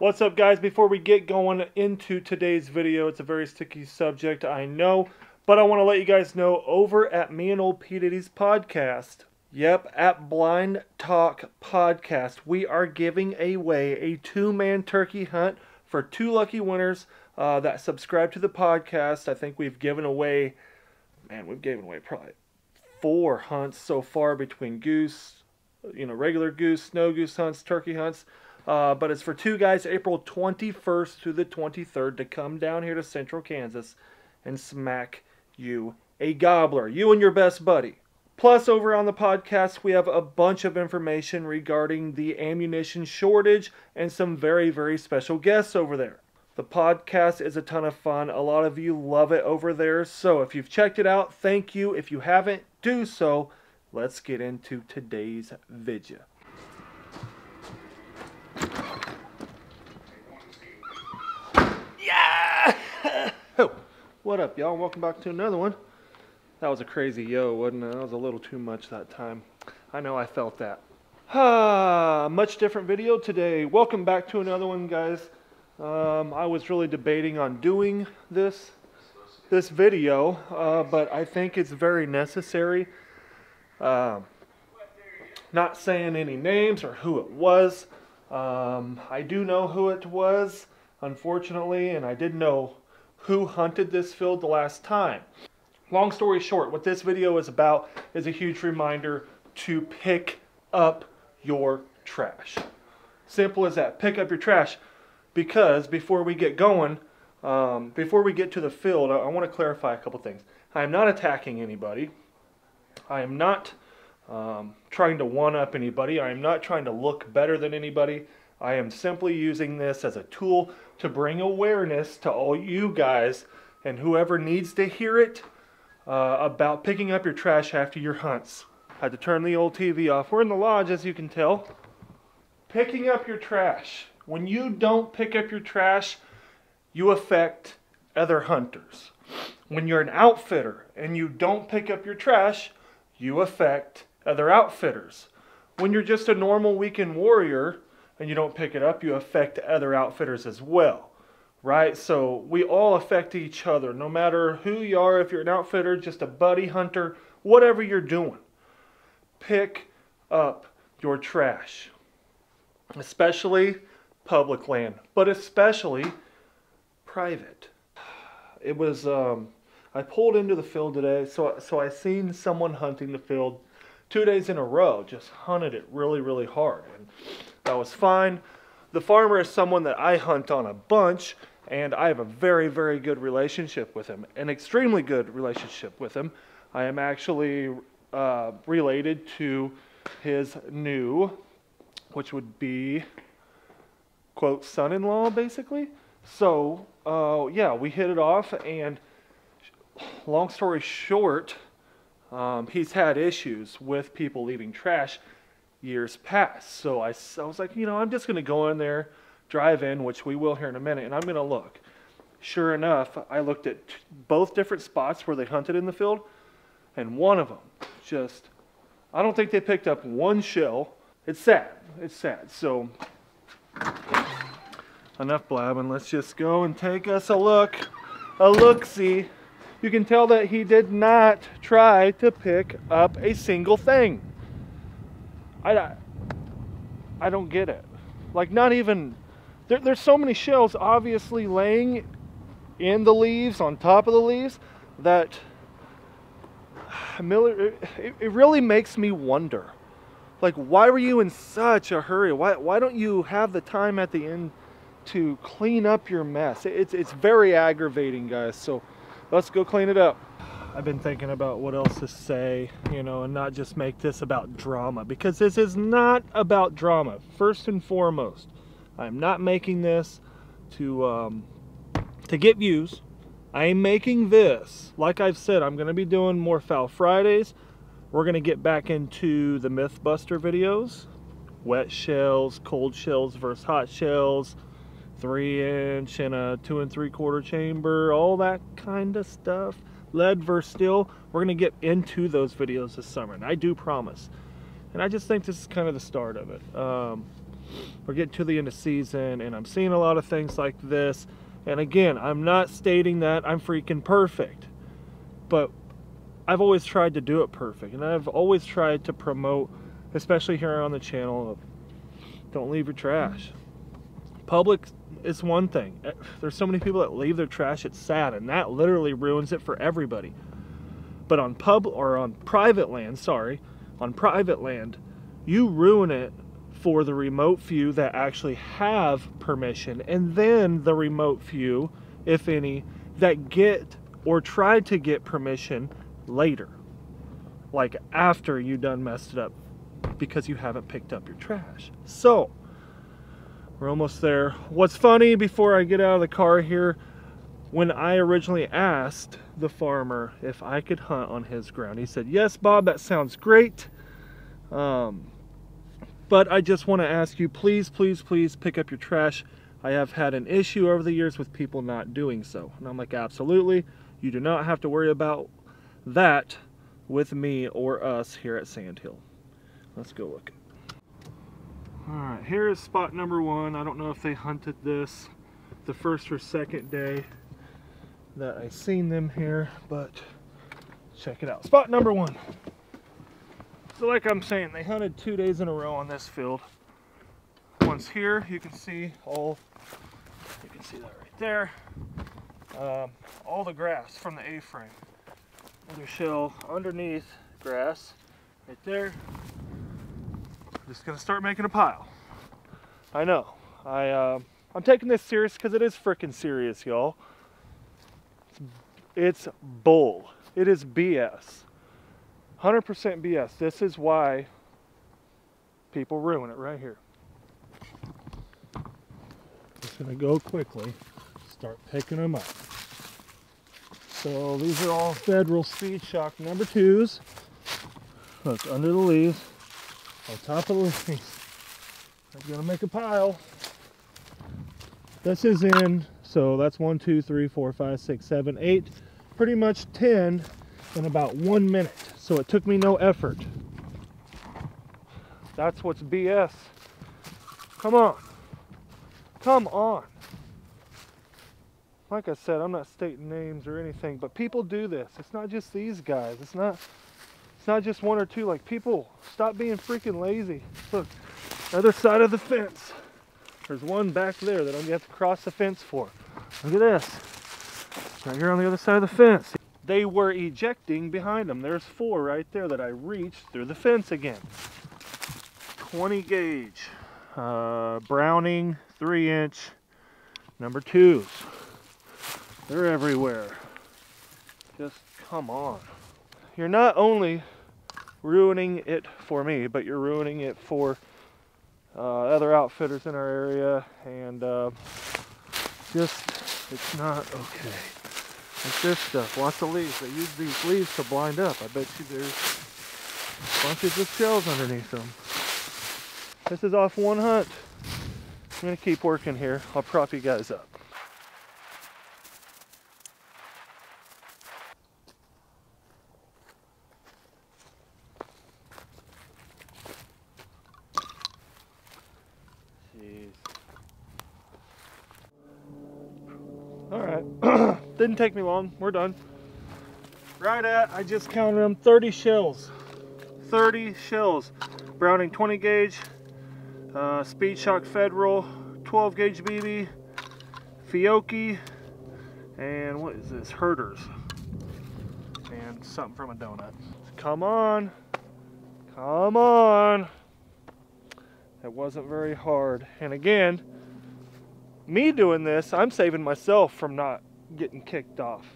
What's up guys? Before we get going into today's video, it's a very sticky subject, I know, but I want to let you guys know over at me and old P. Diddy's podcast, yep, at Blind Talk Podcast, we are giving away a two-man turkey hunt for two lucky winners uh, that subscribe to the podcast. I think we've given away, man, we've given away probably four hunts so far between goose, you know, regular goose, snow goose hunts, turkey hunts. Uh, but it's for two guys, April 21st through the 23rd, to come down here to Central Kansas and smack you a gobbler, you and your best buddy. Plus, over on the podcast, we have a bunch of information regarding the ammunition shortage and some very, very special guests over there. The podcast is a ton of fun. A lot of you love it over there. So if you've checked it out, thank you. If you haven't, do so. Let's get into today's video. Yeah! oh, what up, y'all? Welcome back to another one. That was a crazy yo, wasn't it? That was a little too much that time. I know I felt that. Ah, much different video today. Welcome back to another one, guys. Um, I was really debating on doing this this video, uh, but I think it's very necessary. Um, not saying any names or who it was. Um, I do know who it was, unfortunately, and I did know who hunted this field the last time. Long story short, what this video is about is a huge reminder to pick up your trash. Simple as that. Pick up your trash. Because before we get going, um, before we get to the field, I, I want to clarify a couple things. I am not attacking anybody. I am not um, trying to one up anybody. I am not trying to look better than anybody. I am simply using this as a tool to bring awareness to all you guys and whoever needs to hear it uh, about picking up your trash after your hunts. I had to turn the old TV off. We're in the lodge, as you can tell. Picking up your trash. When you don't pick up your trash, you affect other hunters. When you're an outfitter and you don't pick up your trash, you affect other outfitters. When you're just a normal weekend warrior and you don't pick it up, you affect other outfitters as well. Right? So we all affect each other, no matter who you are, if you're an outfitter, just a buddy hunter, whatever you're doing. Pick up your trash, especially public land, but especially private. It was, um, I pulled into the field today, so, so I seen someone hunting the field two days in a row, just hunted it really, really hard. And that was fine. The farmer is someone that I hunt on a bunch, and I have a very, very good relationship with him, an extremely good relationship with him. I am actually uh, related to his new, which would be, quote, son in law, basically. So, uh, yeah, we hit it off, and long story short, um, he's had issues with people leaving trash years past. So I, I was like, you know, I'm just going to go in there, drive in, which we will here in a minute, and I'm going to look. Sure enough, I looked at both different spots where they hunted in the field, and one of them just, I don't think they picked up one shell. It's sad. It's sad. So, enough blabbing. Let's just go and take us a look. A look-see you can tell that he did not try to pick up a single thing. I, I don't get it. Like, not even, there, there's so many shells obviously laying in the leaves, on top of the leaves, that Miller, it, it really makes me wonder. Like, why were you in such a hurry? Why, why don't you have the time at the end to clean up your mess? It's, it's very aggravating, guys. So, let's go clean it up. I've been thinking about what else to say, you know, and not just make this about drama because this is not about drama. First and foremost, I'm not making this to um, to get views. I am making this, like I've said, I'm going to be doing more Fowl Fridays. We're going to get back into the Mythbuster videos, wet shells, cold shells versus hot shells, three inch and a two and three quarter chamber, all that kind of stuff. Lead versus steel. We're going to get into those videos this summer, and I do promise. And I just think this is kind of the start of it. Um, we're getting to the end of season and I'm seeing a lot of things like this. And again, I'm not stating that I'm freaking perfect, but I've always tried to do it perfect. And I've always tried to promote, especially here on the channel, of don't leave your trash. Public is one thing. Eh, there's so many people that leave their trash, it's sad, and that literally ruins it for everybody. But on pub or on private land, sorry, on private land, you ruin it for the remote few that actually have permission, and then the remote few, if any, that get or try to get permission later. Like after you done messed it up because you haven't picked up your trash. So, we're almost there. What's funny before I get out of the car here, when I originally asked the farmer if I could hunt on his ground, he said, Yes, Bob, that sounds great. Um, but I just want to ask you, please, please, please pick up your trash. I have had an issue over the years with people not doing so. And I'm like, absolutely. You do not have to worry about that with me or us here at Sandhill. Let's go look. Alright, here is spot number one. I don't know if they hunted this the first or second day that I seen them here, but check it out. Spot number one. So like I'm saying, they hunted two days in a row on this field. Once here, you can see all, you can see that right there, um, all the grass from the A-frame. Another shell underneath grass, right there. Just gonna start making a pile. I know, I, uh, I'm taking this serious because it is freaking serious, y'all. It's, it's bull. It is BS. 100% BS. This is why people ruin it right here. Just gonna go quickly, start picking them up. So these are all Federal Speed-Shok number twos. Look, under the leaves, on top of the leaves. I'm gonna make a pile. This is in, so that's one, two, three, four, five, six, seven, eight, pretty much 10 in about one minute. So it took me no effort. That's what's BS. Come on. Come on. Like I said, I'm not stating names or anything, but people do this. It's not just these guys. It's not not just one or two. Like people, stop being freaking lazy. Look, other side of the fence. There's one back there that I'm gonna have to cross the fence for. Look at this. Right here on the other side of the fence they were ejecting behind them. There's four right there that I reached through the fence again. 20 gauge, uh, Browning, three inch, number twos. They're everywhere. Just come on. You're not only ruining it for me, but you're ruining it for uh, other outfitters in our area, and uh, just, it's not okay. Like this stuff, lots of leaves. They use these leaves to blind up. I bet you there's bunches of shells underneath them. This is off one hunt. I'm gonna keep working here. I'll prop you guys up. Didn't take me long. We're done. Right at, I just counted them, 30 shells. 30 shells. Browning 20 gauge, uh, Speed-Shok Federal, 12 gauge BB, Fiocchi, and what is this? Herter's. And something from a donut. Come on. Come on. It wasn't very hard. And again, me doing this, I'm saving myself from not getting kicked off.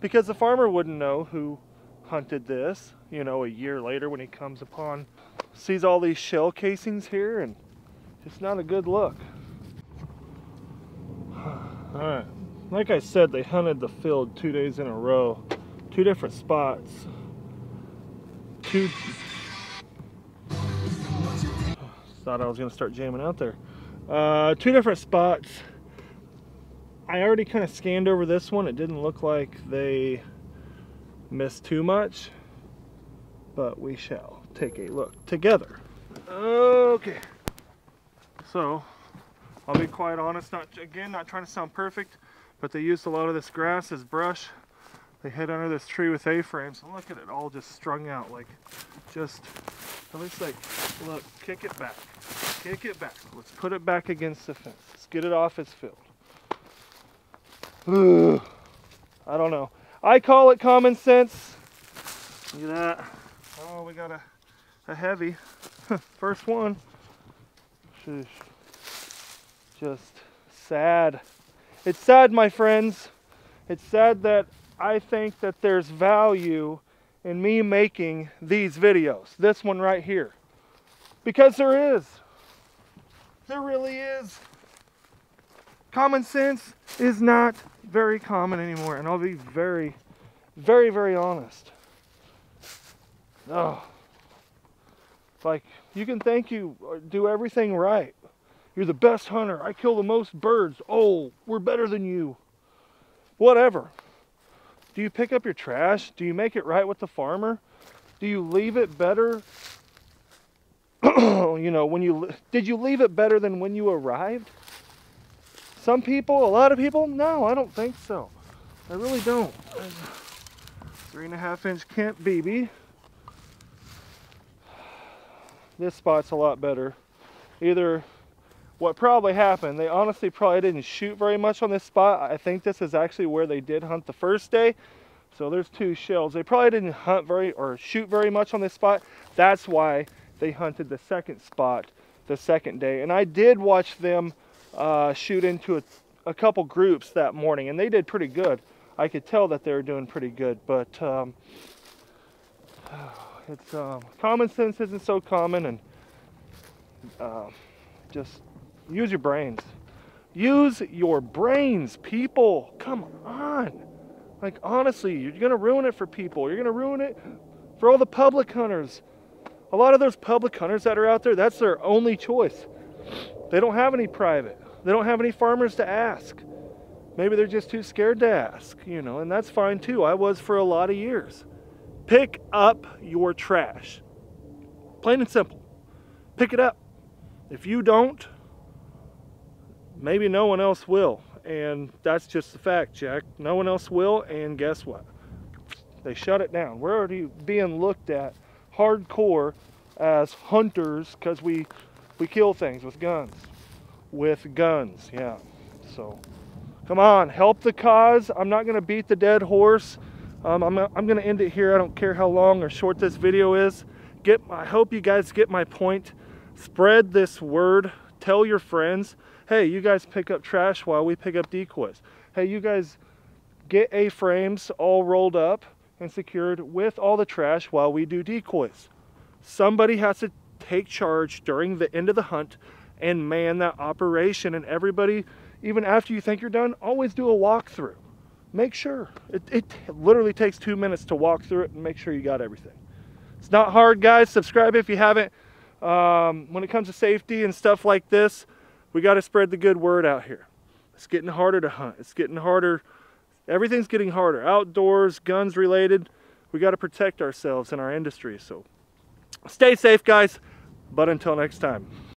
Because the farmer wouldn't know who hunted this, you know, a year later when he comes upon, sees all these shell casings here, and it's not a good look. Alright, like I said, they hunted the field two days in a row, two different spots. Two. Thought I was going to start jamming out there. Uh, two different spots I already kind of scanned over this one. It didn't look like they missed too much, but we shall take a look together. Okay, So, I'll be quite honest, not again, not trying to sound perfect, but they used a lot of this grass as brush. They hid under this tree with A-frames, and look at it all just strung out, like, just, at least like, look, kick it back, kick it back. Let's put it back against the fence. Let's get it off its field. Ugh. I don't know. I call it common sense. Look at that. Oh, we got a, a heavy. First one. Sheesh. Just sad. It's sad, my friends. It's sad that I think that there's value in me making these videos. This one right here. Because there is. There really is. Common sense is not very common anymore. And I'll be very, very, very honest. Oh. It's like, you can think you do everything right. You're the best hunter. I kill the most birds. Oh, we're better than you. Whatever. Do you pick up your trash? Do you make it right with the farmer? Do you leave it better? you know, when you did you leave it better than when you arrived? Some people, a lot of people, no, I don't think so. I really don't. Three and a half inch Kent BB. This spot's a lot better. Either what probably happened, they honestly probably didn't shoot very much on this spot. I think this is actually where they did hunt the first day. So there's two shells. They probably didn't hunt very or shoot very much on this spot. That's why they hunted the second spot the second day. And I did watch them uh, shoot into a, a, couple groups that morning, and they did pretty good. I could tell that they were doing pretty good, but um, it's um, common sense isn't so common, and uh, just use your brains. Use your brains, people. Come on. Like, honestly, you're going to ruin it for people. You're going to ruin it for all the public hunters. A lot of those public hunters that are out there, that's their only choice. They don't have any private. They don't have any farmers to ask. Maybe they're just too scared to ask, you know, and that's fine too. I was for a lot of years. Pick up your trash. Plain and simple. Pick it up. If you don't, maybe no one else will. And that's just the fact, Jack. No one else will, and guess what? They shut it down. We're already being looked at hardcore as hunters because we we kill things with guns. With guns, yeah. So come on, help the cause. I'm not gonna beat the dead horse. Um, I'm, I'm gonna end it here. I don't care how long or short this video is. Get I hope you guys get my point. Spread this word. Tell your friends. Hey, you guys pick up trash while we pick up decoys. Hey, you guys get A-frames all rolled up and secured with all the trash while we do decoys. Somebody has to take charge during the end of the hunt and man that operation and everybody, even after you think you're done, always do a walkthrough. Make sure. It, it literally takes two minutes to walk through it and make sure you got everything. It's not hard, guys. Subscribe if you haven't. Um, when it comes to safety and stuff like this, we got to spread the good word out here. It's getting harder to hunt. It's getting harder Everything's getting harder. Outdoors, guns related. We got to protect ourselves and our industry. So stay safe, guys. But until next time.